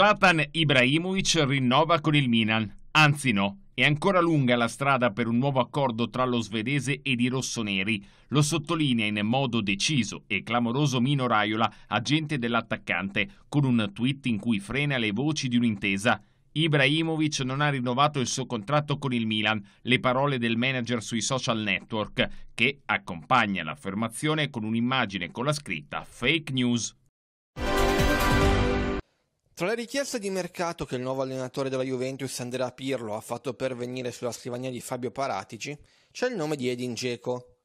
Zlatan Ibrahimovic rinnova con il Milan. Anzi no, è ancora lunga la strada per un nuovo accordo tra lo svedese ed i rossoneri. Lo sottolinea in modo deciso e clamoroso Mino Raiola, agente dell'attaccante, con un tweet in cui frena le voci di un'intesa. Ibrahimovic non ha rinnovato il suo contratto con il Milan, le parole del manager sui social network, che accompagna l'affermazione con un'immagine con la scritta fake news. Tra le richieste di mercato che il nuovo allenatore della Juventus Andrea Pirlo ha fatto pervenire sulla scrivania di Fabio Paratici, c'è il nome di Edin Dzeko.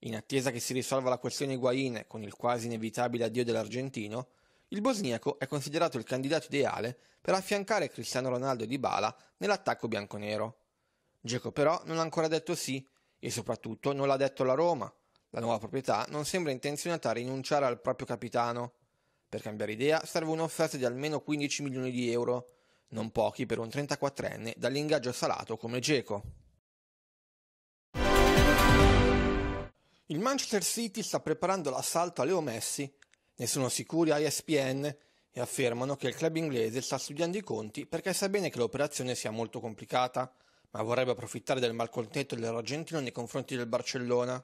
In attesa che si risolva la questione Higuain con il quasi inevitabile addio dell'argentino, il bosniaco è considerato il candidato ideale per affiancare Cristiano Ronaldo e Dybala nell'attacco bianconero. Dzeko però non ha ancora detto sì e soprattutto non l'ha detto la Roma. La nuova proprietà non sembra intenzionata a rinunciare al proprio capitano. Per cambiare idea serve un'offerta di almeno 15 milioni di euro, non pochi per un 34enne dall'ingaggio salato come Geco. Il Manchester City sta preparando l'assalto a Leo Messi, ne sono sicuri a ESPN e affermano che il club inglese sta studiando i conti perché sa bene che l'operazione sia molto complicata, ma vorrebbe approfittare del malcontento dell'argentino nei confronti del Barcellona.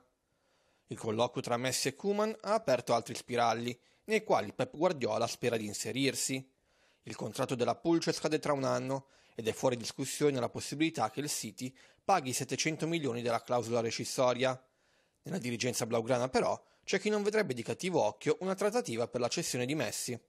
Il colloquio tra Messi e Kuman ha aperto altri spiralli nei quali Pep Guardiola spera di inserirsi. Il contratto della Pulce scade tra un anno ed è fuori discussione la possibilità che il City paghi 700 milioni della clausola rescissoria. Nella dirigenza blaugrana però c'è chi non vedrebbe di cattivo occhio una trattativa per la cessione di Messi.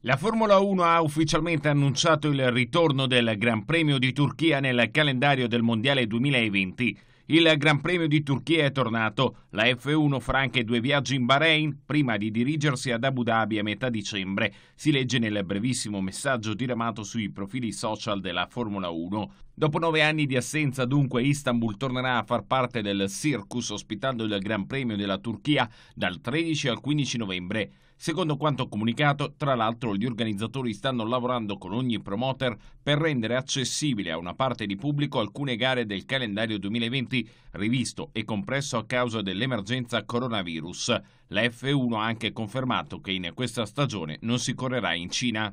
La Formula 1 ha ufficialmente annunciato il ritorno del Gran Premio di Turchia nel calendario del Mondiale 2020. Il Gran Premio di Turchia è tornato. La F1 farà anche due viaggi in Bahrain prima di dirigersi ad Abu Dhabi a metà dicembre. Si legge nel brevissimo messaggio diramato sui profili social della Formula 1. Dopo nove anni di assenza, dunque, Istanbul tornerà a far parte del circus ospitando il Gran Premio della Turchia dal 13 al 15 novembre. Secondo quanto comunicato, tra l'altro, gli organizzatori stanno lavorando con ogni promoter per rendere accessibile a una parte di pubblico alcune gare del calendario 2020, rivisto e compresso a causa dell'emergenza coronavirus. La F1 ha anche confermato che in questa stagione non si correrà in Cina.